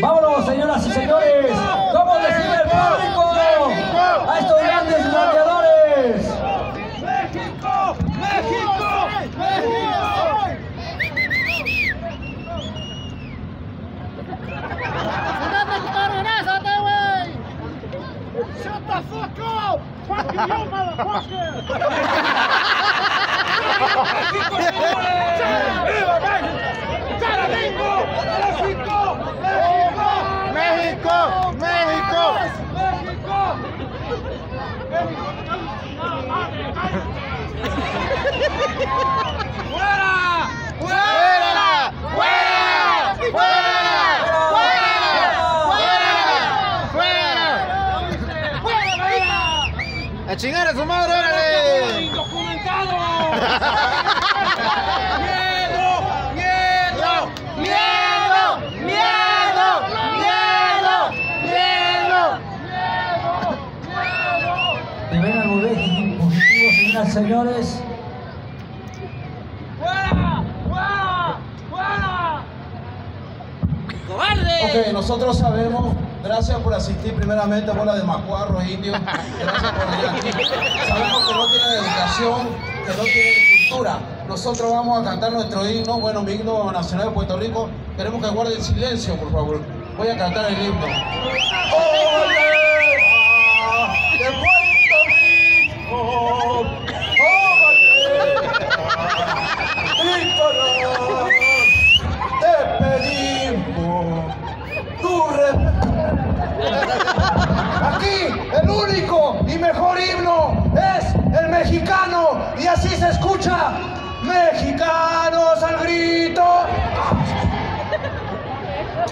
Vámonos, señoras y señores. ¿Cómo recibe el público a estos grandes gladiadores? ¡México! ¡México! ¡México! Shut the fuck up! Fuck you, motherfucker! ¡México! ¡Viva México! ¡Cara México! ¡México! ¡México! ¡México! ¡México! ¡Fuera! ¡Fuera! ¡Fuera! ¡Fuera! ¡Fuera! ¡Fuera! ¡A chingar a su madre, órale! ¡Indocumentado! ¡Miedo! ¡Miedo! ¡Miedo! ¡Miedo! ¡Miedo! Señores. ¡Fuera! ¡Fuera! ¡Fuera! Nosotros sabemos, gracias por asistir primeramente, bola de macuarros indios, gracias por venir aquí. Sabemos que no tiene dedicación, que no tiene cultura. Nosotros vamos a cantar nuestro himno, bueno, mi himno nacional de Puerto Rico. Queremos que guarden silencio, por favor. Voy a cantar el himno.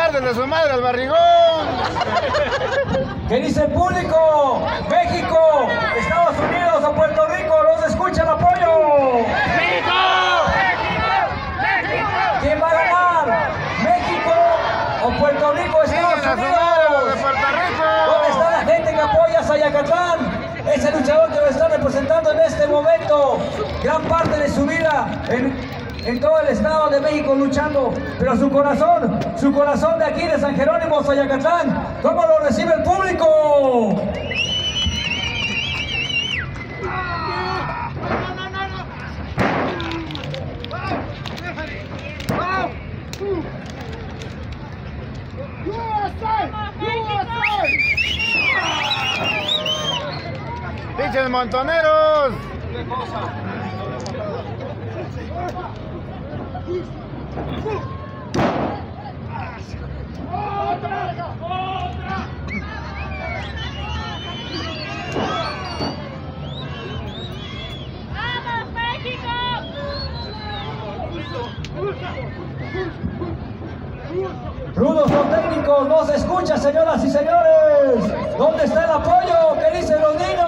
¡Pártenle su madre al barrigón! ¿Qué dice el público? México, Estados Unidos o Puerto Rico, los escucha el apoyo. ¿Quién va a ganar? ¿México o Puerto Rico, Estados ¡Chinguen a su madre los de Unidos? Puerto ¿Dónde Rico! está la gente que apoya a Sayacatán? Ese luchador que lo está representando en este momento, gran parte de su vida en, en todo el estado de México luchando, pero su corazón, su corazón de aquí de San Jerónimo, Sayacatán, ¿cómo lo recibe el público? ¡Pinches montoneros! ¡Vamos, México! Rudos o técnicos, no se escucha, señoras y señores. ¿Dónde está el apoyo? ¿Qué dicen los niños?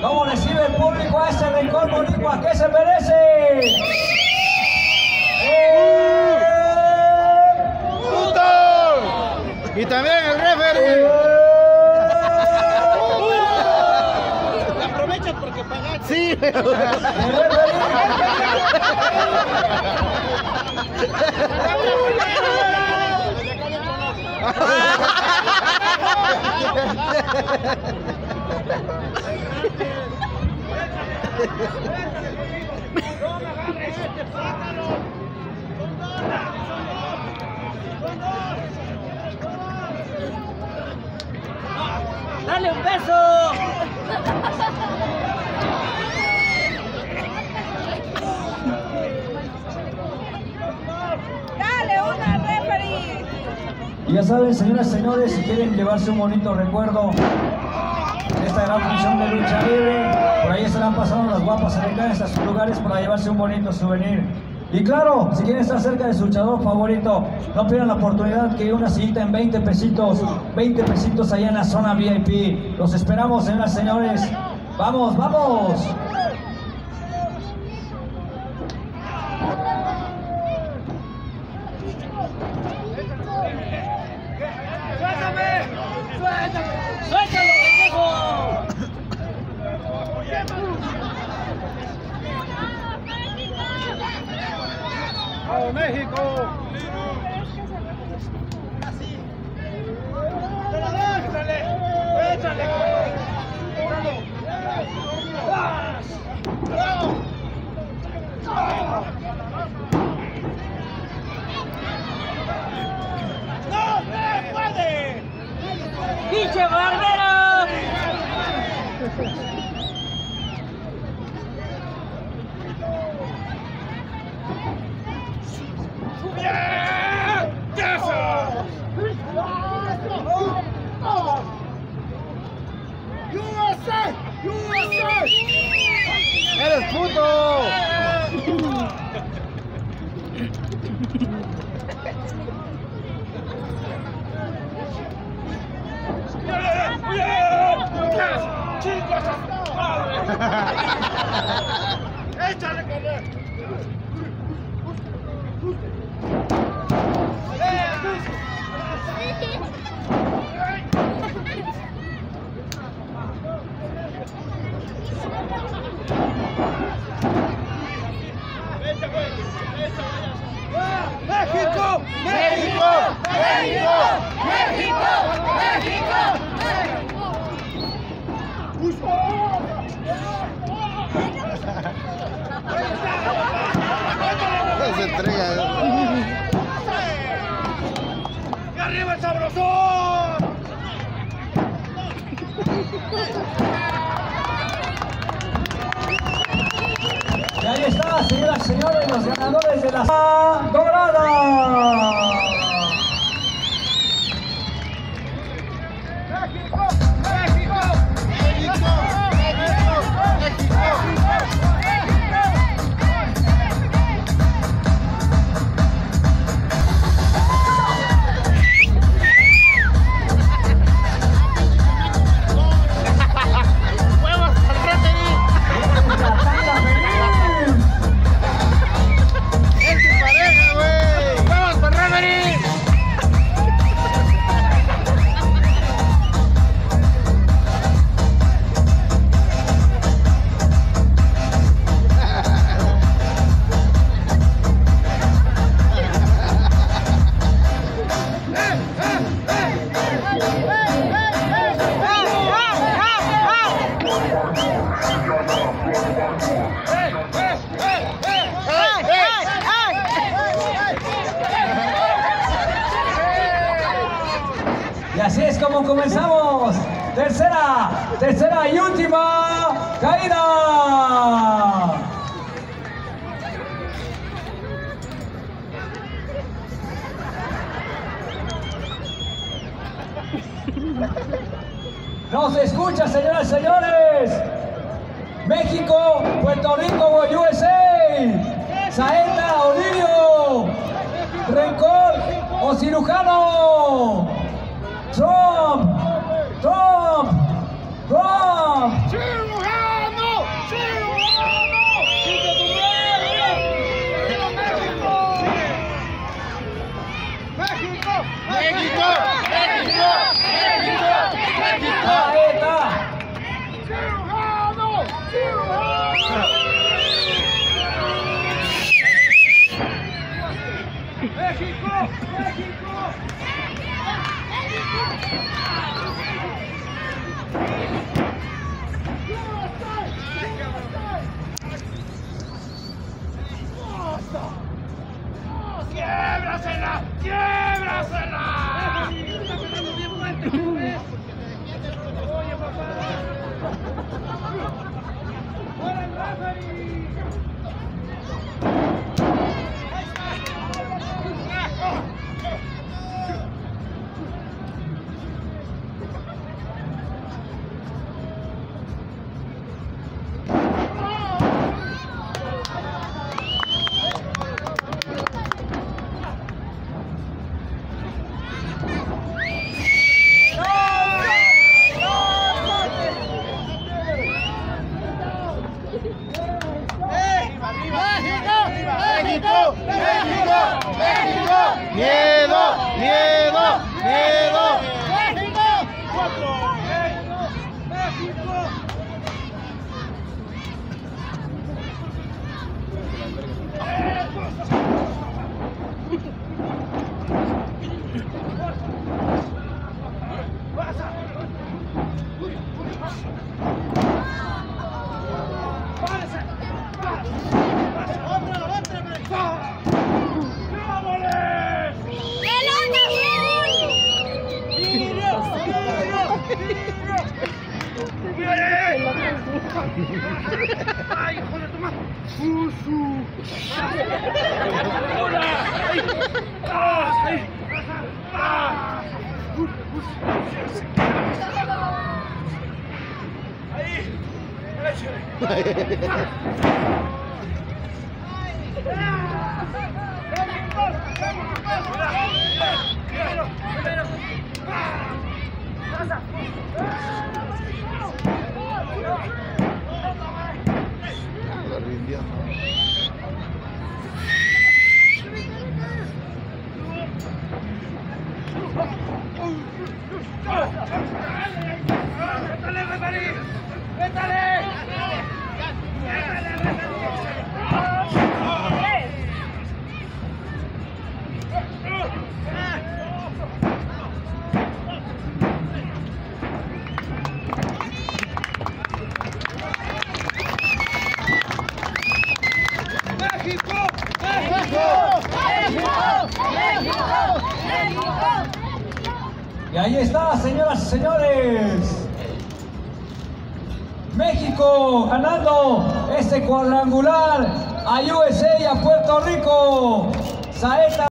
¿Cómo recibe el público a ese rencor boricua? ¿Qué se merece? ¡Eh! ¡Puto! Y también el referee. ¡Dale un beso! Ya saben, señoras y señores, si quieren llevarse un bonito recuerdo de esta gran función de lucha libre, por ahí estarán pasando las guapas acá en estos lugares para llevarse un bonito souvenir. Y claro, si quieren estar cerca de su luchador favorito, no pierdan la oportunidad que una cita en 20 pesitos, 20 pesitos allá en la zona VIP. Los esperamos, señoras y señores. ¡Vamos, vamos! ¡Pinche barbero! USA! USA! ¡Eres puto! ए चल कर Se entrega. ¡Y arriba el sabrosón! Y ahí está, señoras y señores, los ganadores de la dorada. Como comenzamos. Tercera, tercera y última caída. Nos escucha, señoras y señores. México, Puerto Rico, USA. Saeta, Olivio. Rencor o cirujano. Trump! Trump! Trump! Cyrano! Cyrano! Mexico! Mexico! Madre! ¡Susu! Se Y ahí está, señoras y señores. México ganando este cuadrangular a USA y a Puerto Rico. Saeta